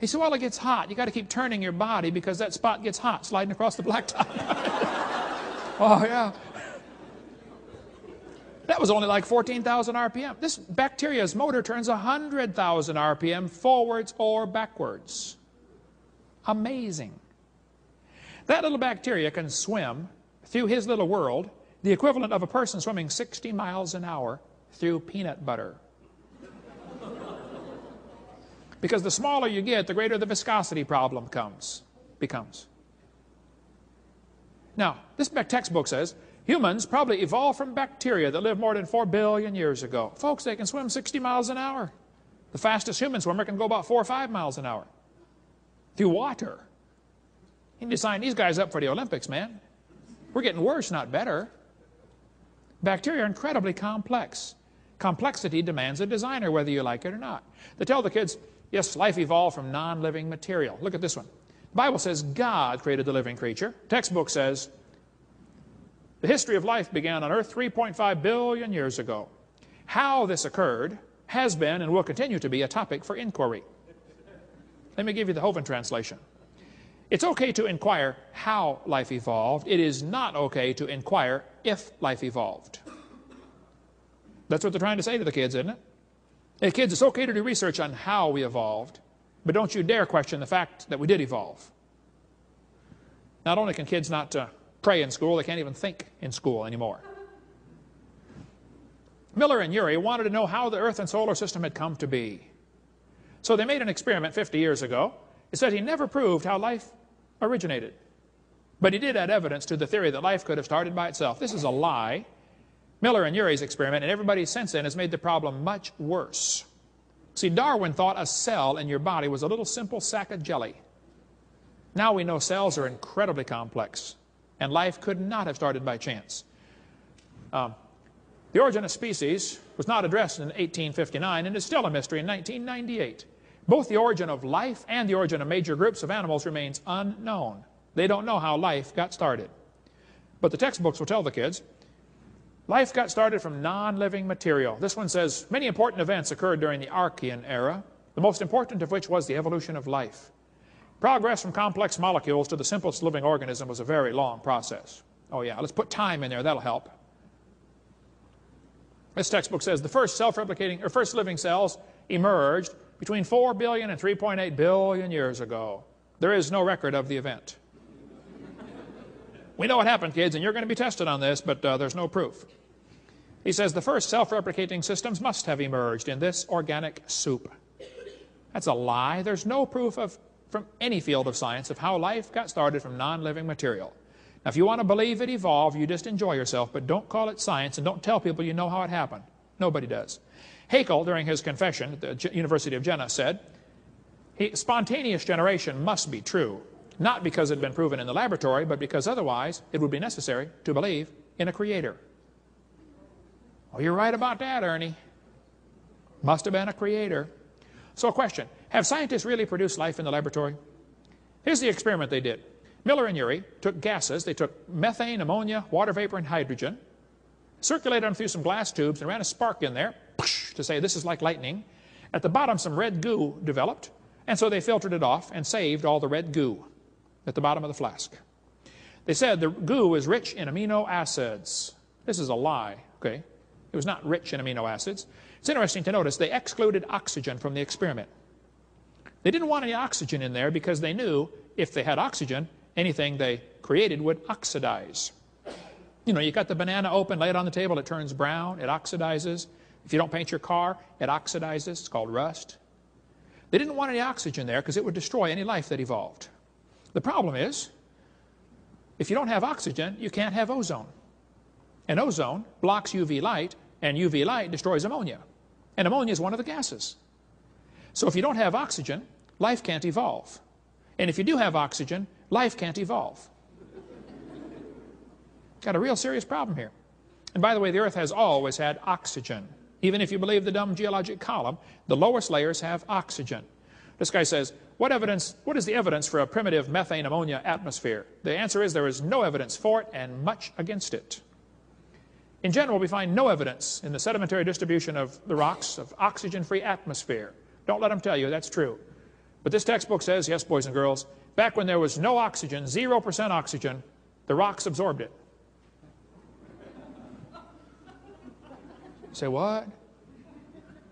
He said, well, it gets hot. You got to keep turning your body because that spot gets hot sliding across the blacktop. oh, yeah. That was only like 14,000 RPM. This bacteria's motor turns 100,000 RPM forwards or backwards. Amazing. That little bacteria can swim through his little world the equivalent of a person swimming 60 miles an hour through peanut butter. Because the smaller you get, the greater the viscosity problem comes, becomes. Now, this textbook says humans probably evolved from bacteria that lived more than 4 billion years ago. Folks, they can swim 60 miles an hour. The fastest human swimmer can go about 4 or 5 miles an hour through water. You need to sign these guys up for the Olympics, man. We're getting worse, not better. Bacteria are incredibly complex. Complexity demands a designer, whether you like it or not. They tell the kids, Yes, life evolved from non-living material. Look at this one. The Bible says God created the living creature. Textbook says the history of life began on earth 3.5 billion years ago. How this occurred has been and will continue to be a topic for inquiry. Let me give you the Hovind translation. It's okay to inquire how life evolved. It is not okay to inquire if life evolved. That's what they're trying to say to the kids, isn't it? Hey, kids, it's okay to do research on how we evolved, but don't you dare question the fact that we did evolve. Not only can kids not uh, pray in school, they can't even think in school anymore. Miller and Urey wanted to know how the Earth and solar system had come to be. So they made an experiment 50 years ago. It said he never proved how life originated. But he did add evidence to the theory that life could have started by itself. This is a lie Miller and Urey's experiment, and everybody since then has made the problem much worse. See, Darwin thought a cell in your body was a little simple sack of jelly. Now we know cells are incredibly complex, and life could not have started by chance. Um, the origin of species was not addressed in 1859 and is still a mystery in 1998. Both the origin of life and the origin of major groups of animals remains unknown. They don't know how life got started. But the textbooks will tell the kids Life got started from non-living material. This one says, many important events occurred during the Archean era, the most important of which was the evolution of life. Progress from complex molecules to the simplest living organism was a very long process. Oh yeah, let's put time in there, that'll help. This textbook says the first self-replicating, or first living cells emerged between 4 billion and 3.8 billion years ago. There is no record of the event. we know what happened, kids, and you're going to be tested on this, but uh, there's no proof. He says the first self-replicating systems must have emerged in this organic soup. That's a lie. There's no proof of, from any field of science of how life got started from non-living material. Now, if you want to believe it evolved, you just enjoy yourself, but don't call it science and don't tell people you know how it happened. Nobody does. Haeckel, during his confession at the University of Jena, said, spontaneous generation must be true, not because it had been proven in the laboratory, but because otherwise it would be necessary to believe in a creator. Oh, you're right about that, Ernie. Must have been a creator. So a question, have scientists really produced life in the laboratory? Here's the experiment they did. Miller and Urey took gases. They took methane, ammonia, water vapor, and hydrogen, circulated them through some glass tubes, and ran a spark in there to say this is like lightning. At the bottom, some red goo developed, and so they filtered it off and saved all the red goo at the bottom of the flask. They said the goo was rich in amino acids. This is a lie, okay? It was not rich in amino acids. It's interesting to notice they excluded oxygen from the experiment. They didn't want any oxygen in there because they knew if they had oxygen, anything they created would oxidize. You know, you cut the banana open, lay it on the table, it turns brown, it oxidizes. If you don't paint your car, it oxidizes. It's called rust. They didn't want any oxygen there because it would destroy any life that evolved. The problem is, if you don't have oxygen, you can't have ozone. And ozone blocks UV light, and UV light destroys ammonia. And ammonia is one of the gases. So if you don't have oxygen, life can't evolve. And if you do have oxygen, life can't evolve. Got a real serious problem here. And by the way, the Earth has always had oxygen. Even if you believe the dumb geologic column, the lowest layers have oxygen. This guy says, what evidence, what is the evidence for a primitive methane ammonia atmosphere? The answer is there is no evidence for it and much against it. In general, we find no evidence in the sedimentary distribution of the rocks of oxygen-free atmosphere. Don't let them tell you that's true. But this textbook says, yes, boys and girls, back when there was no oxygen, 0% oxygen, the rocks absorbed it. Say what?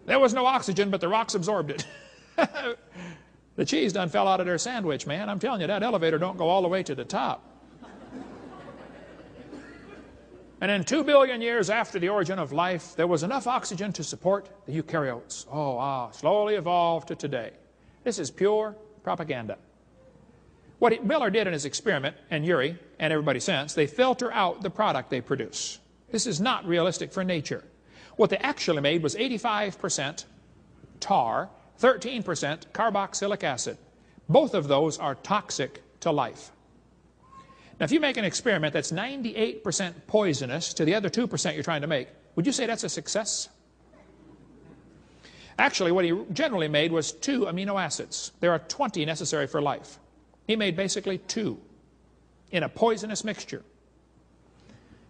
There was no oxygen, but the rocks absorbed it. the cheese done fell out of their sandwich, man. I'm telling you, that elevator don't go all the way to the top. And in two billion years after the origin of life, there was enough oxygen to support the eukaryotes. Oh, ah, slowly evolved to today. This is pure propaganda. What Miller did in his experiment, and Urey, and everybody since, they filter out the product they produce. This is not realistic for nature. What they actually made was 85% tar, 13% carboxylic acid. Both of those are toxic to life. Now, if you make an experiment that's 98% poisonous to the other 2% you're trying to make, would you say that's a success? Actually, what he generally made was two amino acids. There are 20 necessary for life. He made basically two in a poisonous mixture.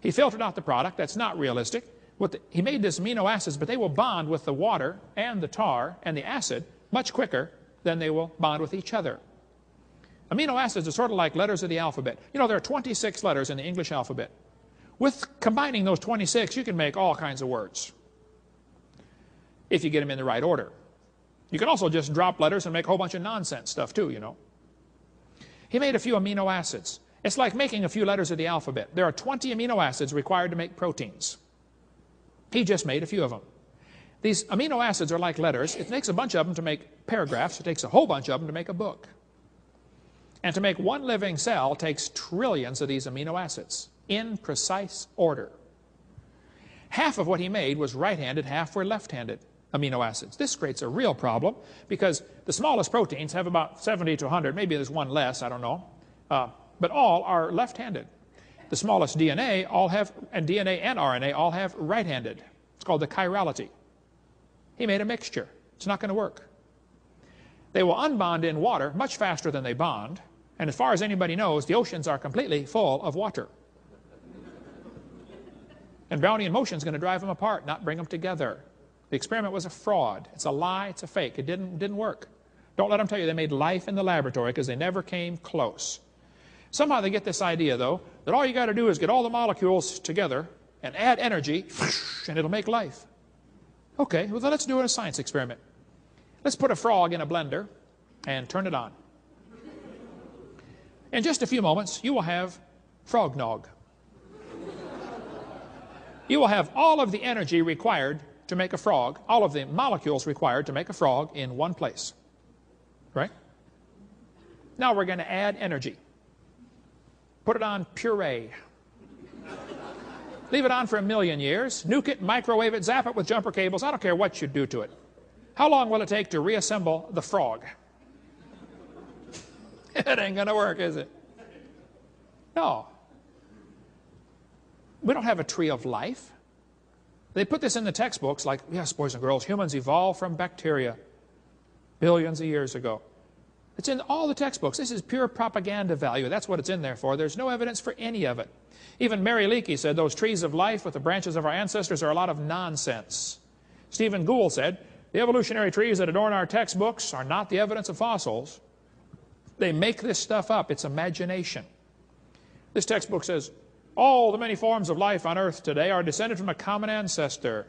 He filtered out the product. That's not realistic. The, he made these amino acids, but they will bond with the water and the tar and the acid much quicker than they will bond with each other. Amino acids are sort of like letters of the alphabet. You know, there are 26 letters in the English alphabet. With combining those 26, you can make all kinds of words if you get them in the right order. You can also just drop letters and make a whole bunch of nonsense stuff too, you know. He made a few amino acids. It's like making a few letters of the alphabet. There are 20 amino acids required to make proteins. He just made a few of them. These amino acids are like letters. It takes a bunch of them to make paragraphs. It takes a whole bunch of them to make a book. And to make one living cell takes trillions of these amino acids in precise order. Half of what he made was right-handed, half were left-handed amino acids. This creates a real problem because the smallest proteins have about 70 to 100, maybe there's one less, I don't know, uh, but all are left-handed. The smallest DNA all have, and DNA and RNA all have right-handed. It's called the chirality. He made a mixture. It's not going to work. They will unbond in water much faster than they bond, and as far as anybody knows, the oceans are completely full of water. And Brownian motion is going to drive them apart, not bring them together. The experiment was a fraud. It's a lie. It's a fake. It didn't, didn't work. Don't let them tell you they made life in the laboratory because they never came close. Somehow they get this idea, though, that all you got to do is get all the molecules together and add energy, and it'll make life. Okay, well, then let's do a science experiment. Let's put a frog in a blender and turn it on. In just a few moments, you will have frog nog. You will have all of the energy required to make a frog, all of the molecules required to make a frog in one place. Right? Now we're going to add energy. Put it on puree. Leave it on for a million years. Nuke it, microwave it, zap it with jumper cables. I don't care what you do to it. How long will it take to reassemble the frog? it ain't going to work, is it? No. We don't have a tree of life. They put this in the textbooks like, yes, boys and girls, humans evolved from bacteria billions of years ago. It's in all the textbooks. This is pure propaganda value. That's what it's in there for. There's no evidence for any of it. Even Mary Leakey said those trees of life with the branches of our ancestors are a lot of nonsense. Stephen Gould said, the evolutionary trees that adorn our textbooks are not the evidence of fossils. They make this stuff up. It's imagination. This textbook says, all the many forms of life on Earth today are descended from a common ancestor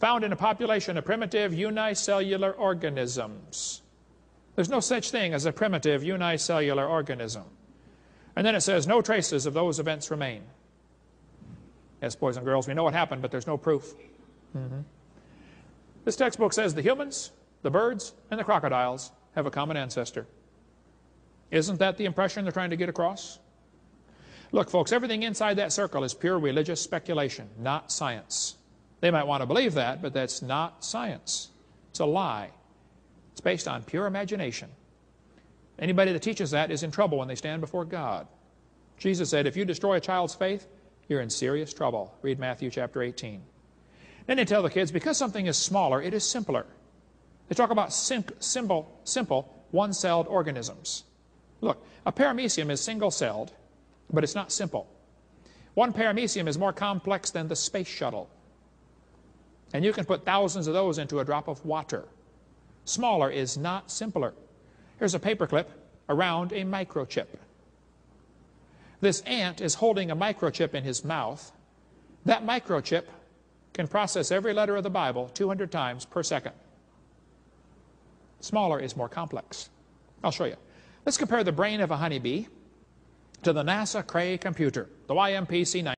found in a population of primitive unicellular organisms. There's no such thing as a primitive unicellular organism. And then it says, no traces of those events remain. Yes, boys and girls, we know what happened, but there's no proof. Mm -hmm. This textbook says the humans, the birds, and the crocodiles have a common ancestor. Isn't that the impression they're trying to get across? Look, folks, everything inside that circle is pure religious speculation, not science. They might want to believe that, but that's not science. It's a lie. It's based on pure imagination. Anybody that teaches that is in trouble when they stand before God. Jesus said, if you destroy a child's faith, you're in serious trouble. Read Matthew chapter 18. Then they tell the kids, because something is smaller, it is simpler. They talk about sim simple, simple one-celled organisms. Look, a paramecium is single-celled, but it's not simple. One paramecium is more complex than the space shuttle. And you can put thousands of those into a drop of water. Smaller is not simpler. Here's a paperclip around a microchip. This ant is holding a microchip in his mouth. That microchip can process every letter of the Bible 200 times per second. Smaller is more complex. I'll show you. Let's compare the brain of a honeybee to the NASA Cray computer, the YMP C9.